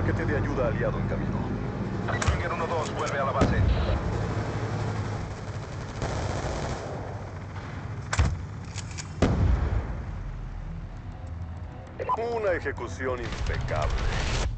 paquete de ayuda aliado en camino. Springer 1-2, vuelve a la base. Una ejecución impecable.